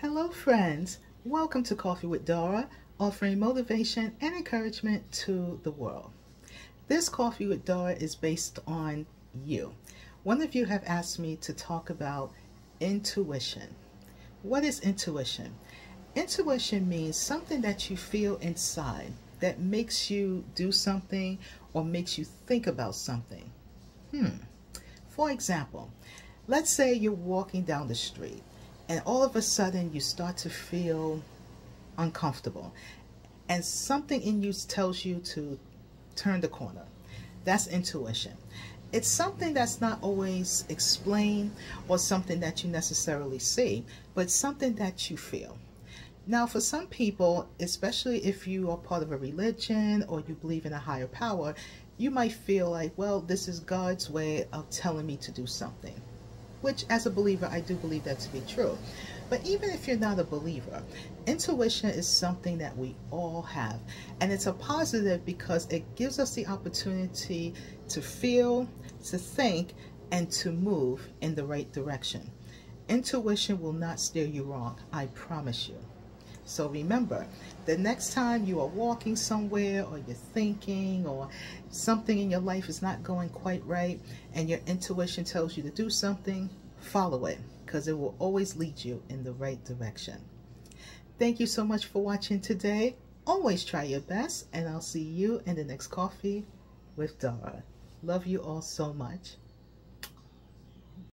Hello, friends. Welcome to Coffee with Dara, offering motivation and encouragement to the world. This Coffee with Dara is based on you. One of you have asked me to talk about intuition. What is intuition? Intuition means something that you feel inside that makes you do something or makes you think about something. Hmm. For example, let's say you're walking down the street and all of a sudden you start to feel uncomfortable and something in you tells you to turn the corner. That's intuition. It's something that's not always explained or something that you necessarily see, but something that you feel. Now, for some people, especially if you are part of a religion or you believe in a higher power, you might feel like, well, this is God's way of telling me to do something which as a believer, I do believe that to be true. But even if you're not a believer, intuition is something that we all have. And it's a positive because it gives us the opportunity to feel, to think, and to move in the right direction. Intuition will not steer you wrong, I promise you. So remember, the next time you are walking somewhere or you're thinking or something in your life is not going quite right and your intuition tells you to do something, follow it because it will always lead you in the right direction. Thank you so much for watching today. Always try your best and I'll see you in the next Coffee with Dara. Love you all so much.